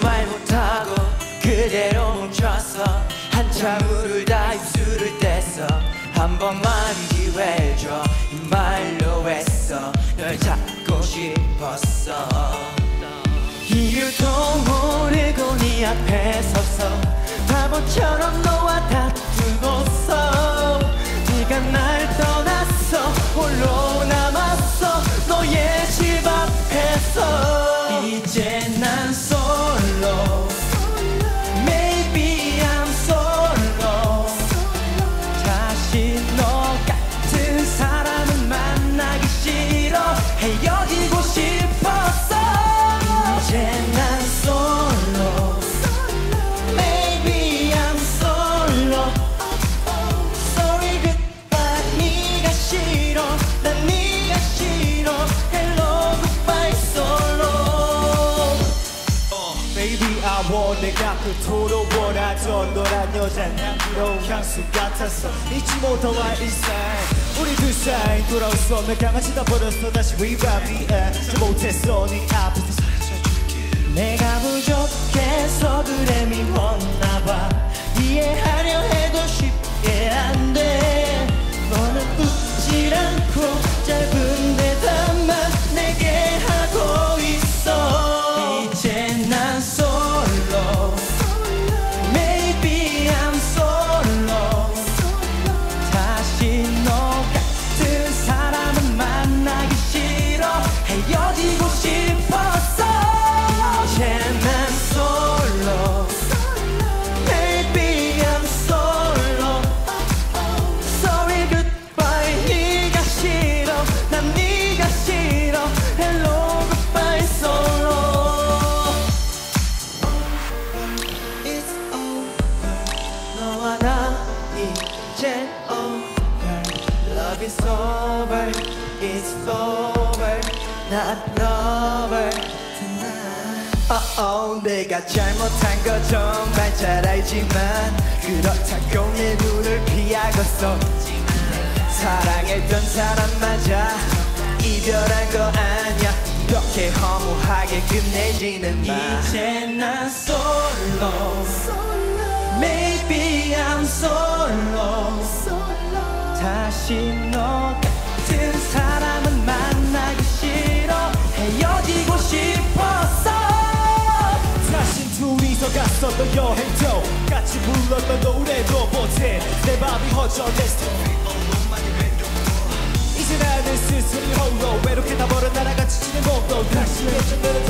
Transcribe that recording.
말 못하고 그대로 멈춰서 한참 울다 입술을 뗐어. 한 번만 기회 줘. 이 말로 했어. 널 잡고 싶었어. 이유도 모르고 네 앞에 서서 바보처럼 너와 다투고서 네가 날 떠났어. 홀로 남았어. 너의 집 앞에서. 이제 Want 내가 그토록 원하던 너란 여자는 부러운 향수 같았어 잊지 못할 나의 일상 우리 둘 사이 수 없는 강아지 다 버렸어. 다시 revive 저 못했어. 네 앞에서 사라져줄게. 내가 부족해서 그래 미웠 Love is over It's over Not lover tonight. Oh oh 내가 잘못한 거 정말 잘 알지만 그렇다고 내 눈을 피하겠어. 사랑했던 사람 맞아 이별한 거 아니야. 이렇게 허무하게 끝내지는 마. 이제 난 솔로 너 같은 사람은 만나기 싫어. 헤어지고 싶었어. 다신 둘이서 갔었던 여행도 같이 불렀던 노래도 못해 내 맘이 허전했어 이제 나는 스스로 홀로 외롭게 다 버려 날아가 지치는 몸도 다시 예전대로